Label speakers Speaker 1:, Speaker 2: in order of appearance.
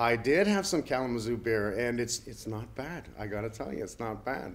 Speaker 1: I did have some Kalamazoo beer, and it's it's not bad. I got to tell you, it's not bad.